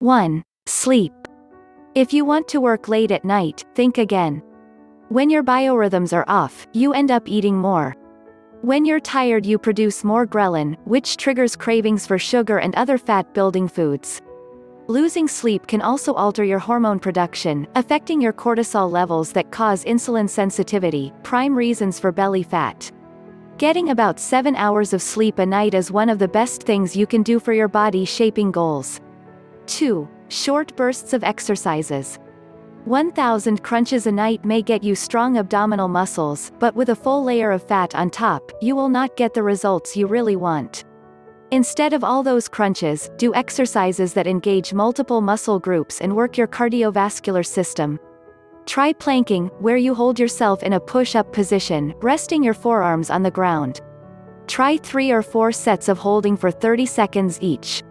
1. Sleep. If you want to work late at night, think again. When your biorhythms are off, you end up eating more. When you're tired you produce more ghrelin, which triggers cravings for sugar and other fat-building foods. Losing sleep can also alter your hormone production, affecting your cortisol levels that cause insulin sensitivity, prime reasons for belly fat. Getting about 7 hours of sleep a night is one of the best things you can do for your body shaping goals. 2. Short bursts of exercises. 1000 crunches a night may get you strong abdominal muscles, but with a full layer of fat on top, you will not get the results you really want. Instead of all those crunches, do exercises that engage multiple muscle groups and work your cardiovascular system. Try planking, where you hold yourself in a push-up position, resting your forearms on the ground. Try 3 or 4 sets of holding for 30 seconds each.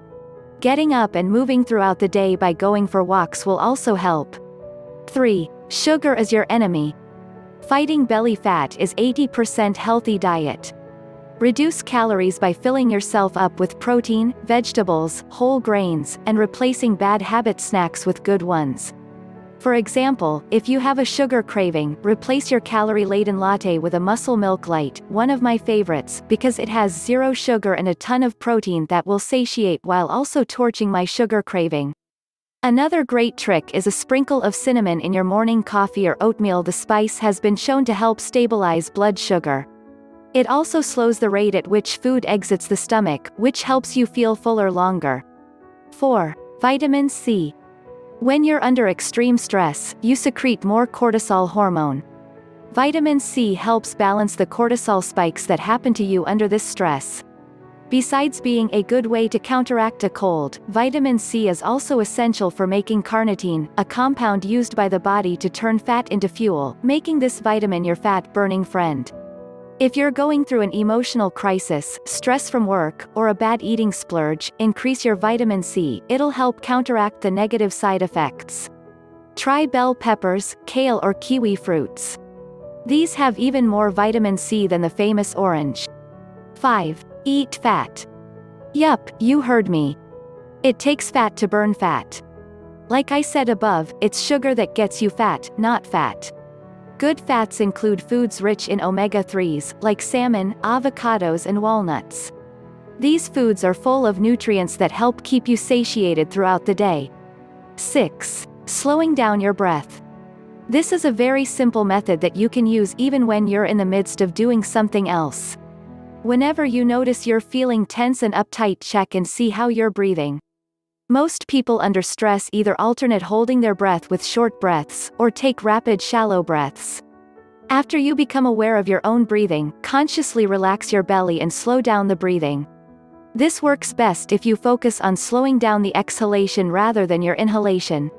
Getting up and moving throughout the day by going for walks will also help. 3. Sugar is your enemy. Fighting belly fat is 80% healthy diet. Reduce calories by filling yourself up with protein, vegetables, whole grains, and replacing bad habit snacks with good ones. For example, if you have a sugar craving, replace your calorie-laden latte with a Muscle Milk Lite, one of my favorites, because it has zero sugar and a ton of protein that will satiate while also torching my sugar craving. Another great trick is a sprinkle of cinnamon in your morning coffee or oatmeal the spice has been shown to help stabilize blood sugar. It also slows the rate at which food exits the stomach, which helps you feel fuller longer. 4. Vitamin C. When you're under extreme stress, you secrete more cortisol hormone. Vitamin C helps balance the cortisol spikes that happen to you under this stress. Besides being a good way to counteract a cold, vitamin C is also essential for making carnitine, a compound used by the body to turn fat into fuel, making this vitamin your fat-burning friend. If you're going through an emotional crisis, stress from work, or a bad eating splurge, increase your vitamin C, it'll help counteract the negative side effects. Try bell peppers, kale or kiwi fruits. These have even more vitamin C than the famous orange. 5. Eat fat. Yup, you heard me. It takes fat to burn fat. Like I said above, it's sugar that gets you fat, not fat. Good fats include foods rich in omega-3s, like salmon, avocados and walnuts. These foods are full of nutrients that help keep you satiated throughout the day. 6. Slowing down your breath. This is a very simple method that you can use even when you're in the midst of doing something else. Whenever you notice you're feeling tense and uptight check and see how you're breathing. Most people under stress either alternate holding their breath with short breaths, or take rapid shallow breaths. After you become aware of your own breathing, consciously relax your belly and slow down the breathing. This works best if you focus on slowing down the exhalation rather than your inhalation.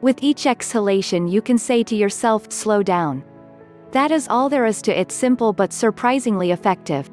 With each exhalation you can say to yourself, slow down. That is all there is to it simple but surprisingly effective.